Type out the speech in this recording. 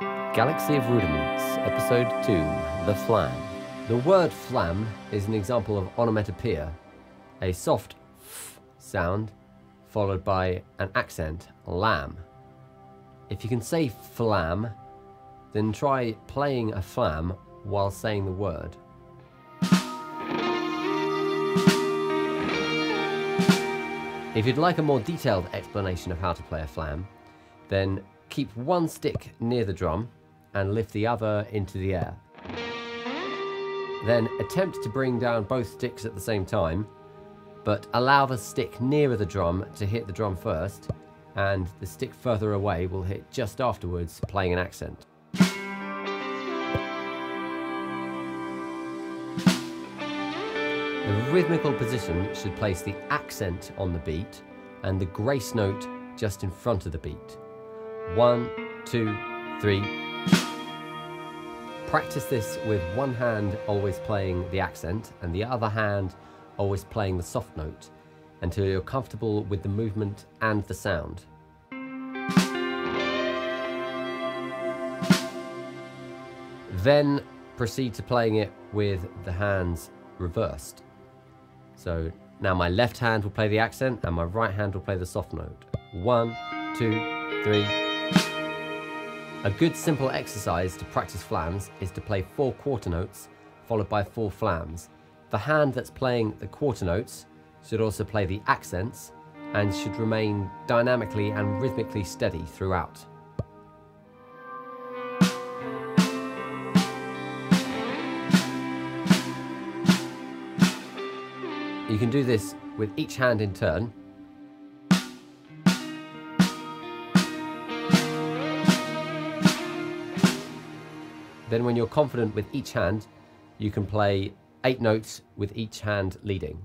Galaxy of Rudiments, Episode 2 The Flam. The word flam is an example of onomatopoeia, a soft f sound followed by an accent, lam. If you can say flam, then try playing a flam while saying the word. If you'd like a more detailed explanation of how to play a flam, then keep one stick near the drum and lift the other into the air. Then attempt to bring down both sticks at the same time, but allow the stick nearer the drum to hit the drum first, and the stick further away will hit just afterwards, playing an accent. The rhythmical position should place the accent on the beat and the grace note just in front of the beat. One, two, three. Practice this with one hand always playing the accent and the other hand always playing the soft note until you're comfortable with the movement and the sound. Then proceed to playing it with the hands reversed. So now my left hand will play the accent and my right hand will play the soft note. One, two, three. A good simple exercise to practice flams is to play four quarter notes followed by four flams. The hand that's playing the quarter notes should also play the accents and should remain dynamically and rhythmically steady throughout. You can do this with each hand in turn. Then when you're confident with each hand, you can play eight notes with each hand leading.